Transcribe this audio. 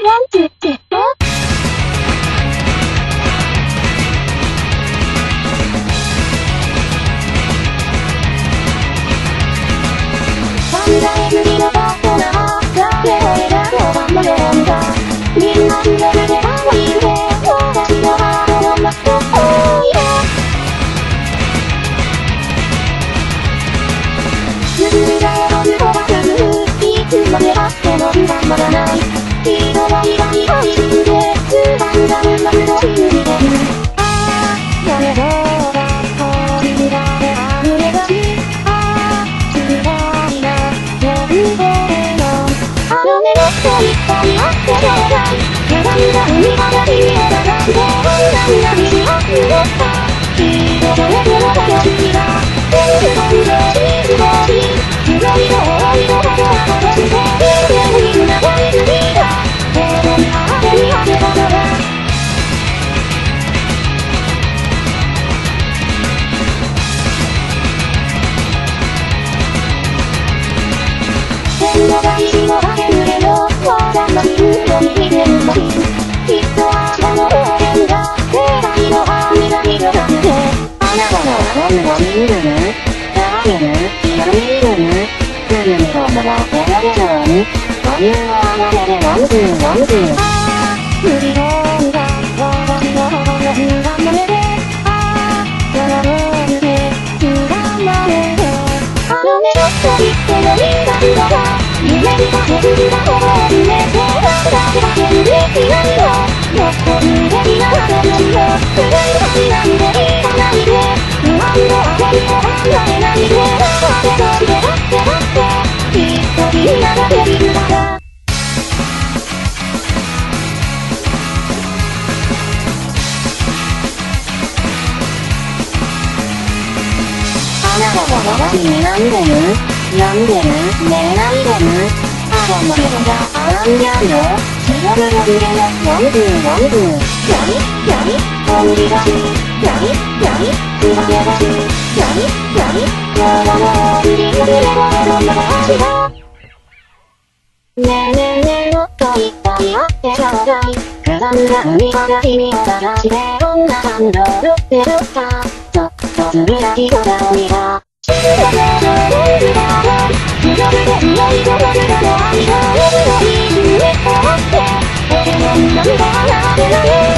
ワン、ツー、セット。散々指のパートナー、誰を選ぶ番のよんだ。みんな触れるで可愛いで、私のハートのマスト、おいで。すぐだよ、僕はすぐ、いつまであっても不安まらない。の目の人いっぱいあってどうだい。無駄が海から君を探して、こんなにしあふれた。きっとそれでもたのはどんなにゆるるあげる、いるる。すぐにどんなが手が出ちゃう。というあれでワンツーワンツー。あー、振り込んだ、私の方の不安の目で。あー、そのボールで、つかまれて。あの目の人言ってのリーダーだが、夢にかけるだほぼ夢でだけだけにできないの。もっと無敵なはなんでる病んでる寝れないでるあらもけどがあんじゃうよ白黒グレのワンズーワンズーやりやり本気出しやりやりつばめ出しやりやり今日はもう振り崩れろどんな話だねえねえねえもっといっぱいあってちょうだいくだんだ海から君を探してこんな感動ってるかとつぶやきの香りが。シルバーーだろ強くて強いと僕らの愛がエブロイズに変ってポケモンのれら